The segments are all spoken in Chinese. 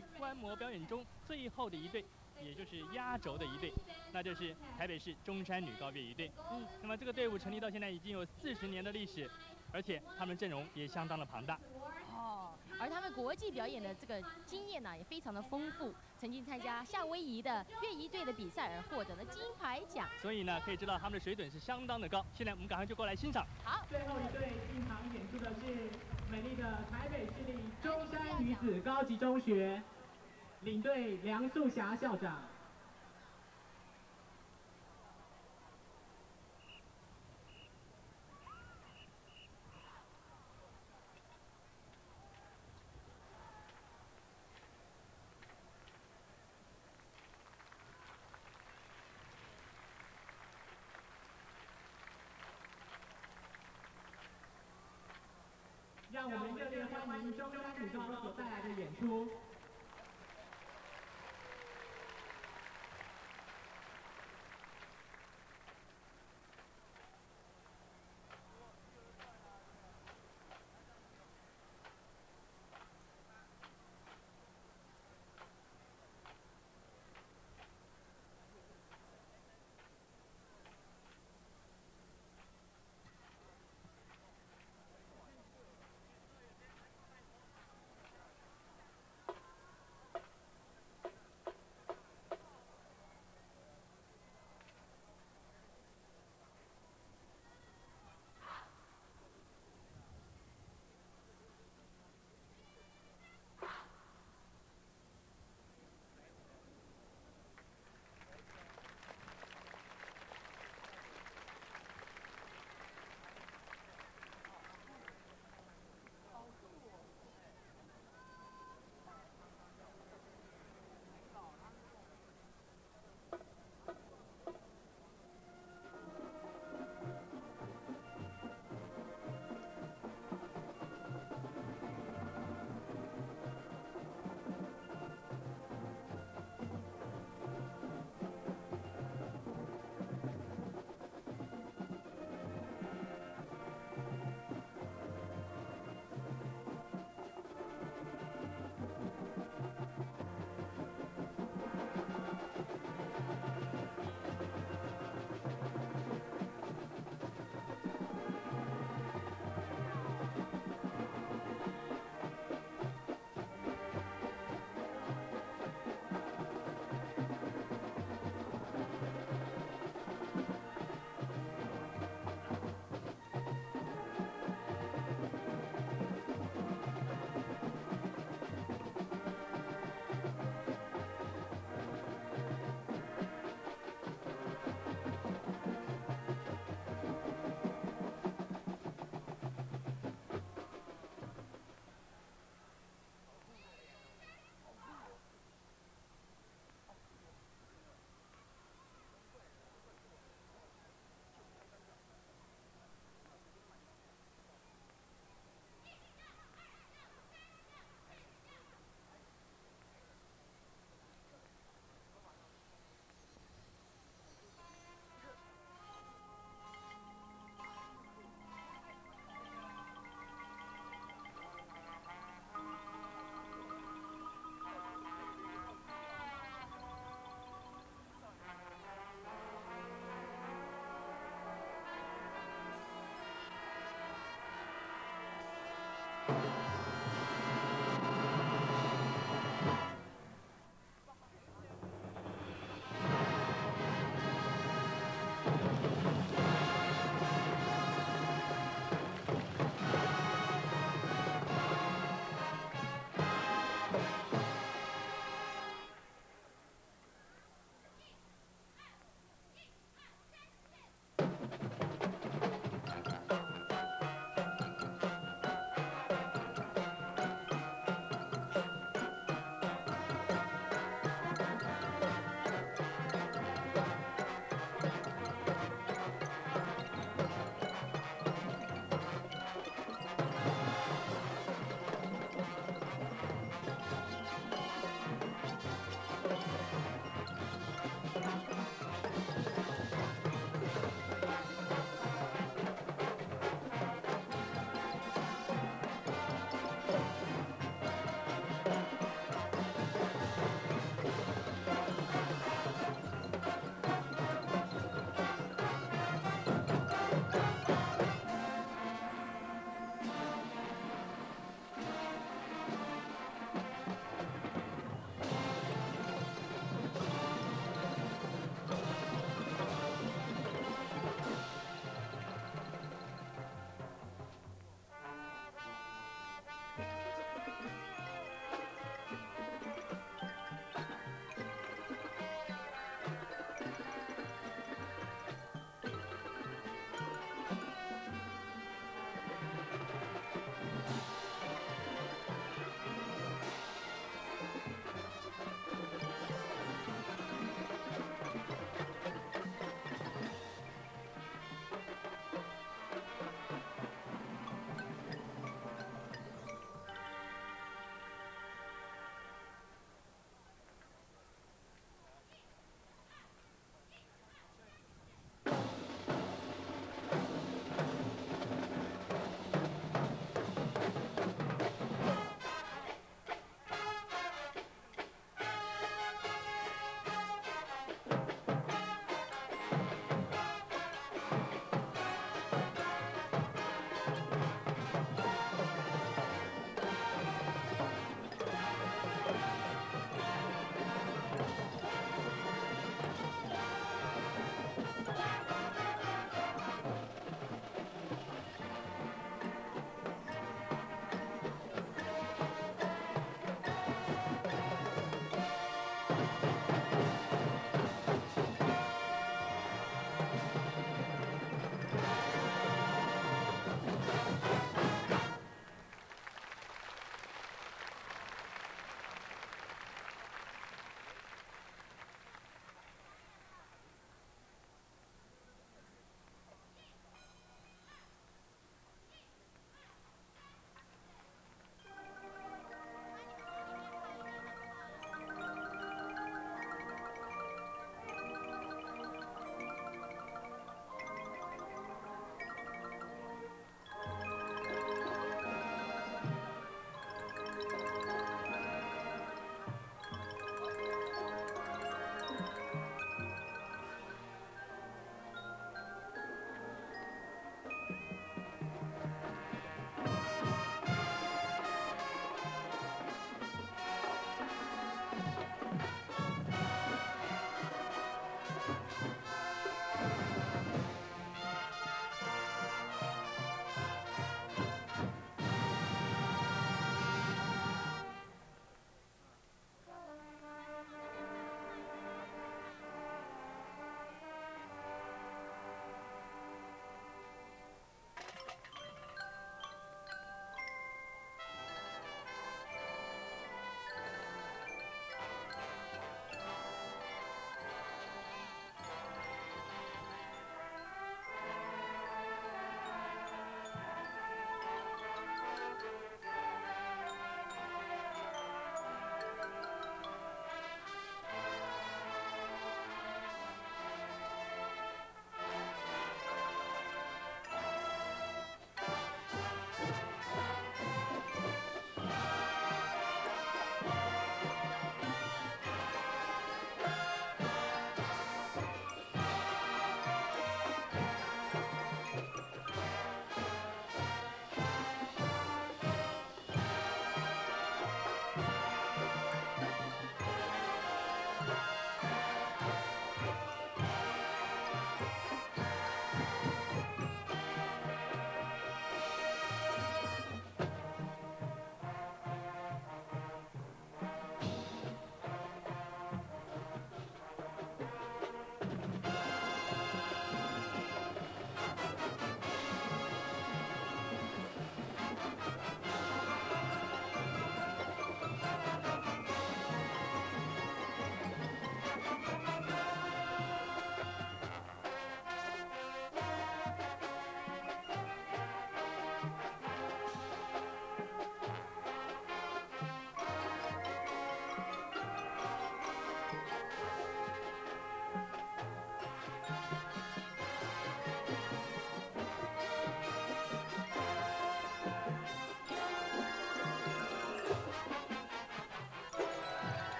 队观摩表演中最后的一队，也就是压轴的一队，那就是台北市中山女高乐仪队。嗯，那么这个队伍成立到现在已经有四十年的历史，而且他们阵容也相当的庞大。哦，而他们国际表演的这个经验呢，也非常的丰富。曾经参加夏威夷的乐仪队的比赛而获得了金牌奖。所以呢，可以知道他们的水准是相当的高。现在我们赶快就过来欣赏。好，最后一队进场演出的是美丽的台北市立中山女子高级中学，领队梁素霞校长。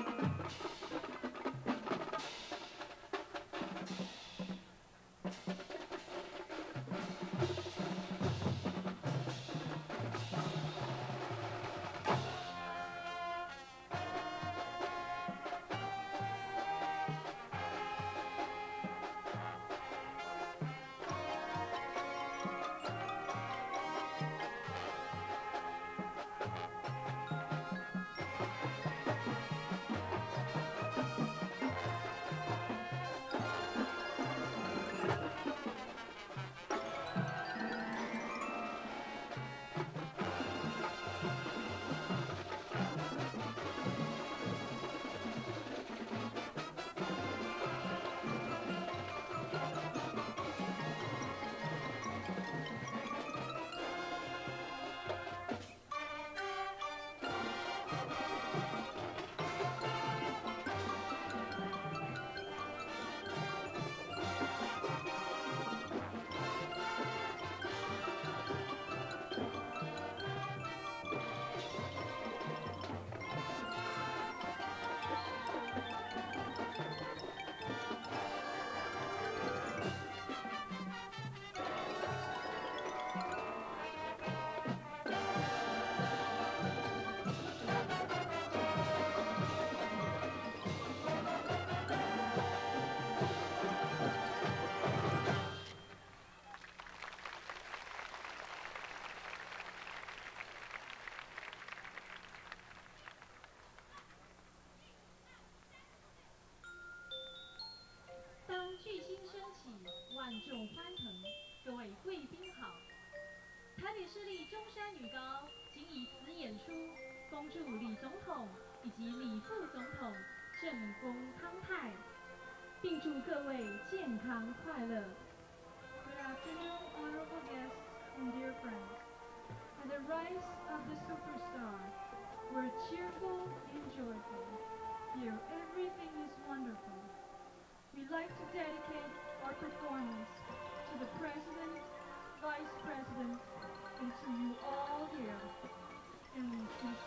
よし。女高仅以此演出，恭祝李总统以及李副总统正宫康泰，并祝各位健康快乐。Good afternoon, honorable guests and dear friends. At the rise of the superstar, we're cheerful and joyful. Here, everything is wonderful. We'd like to dedicate our performance to the President, Vice President, and see you all here in the future.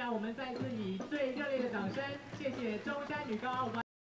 让我们再次以最热烈的掌声，谢谢中山女高。我们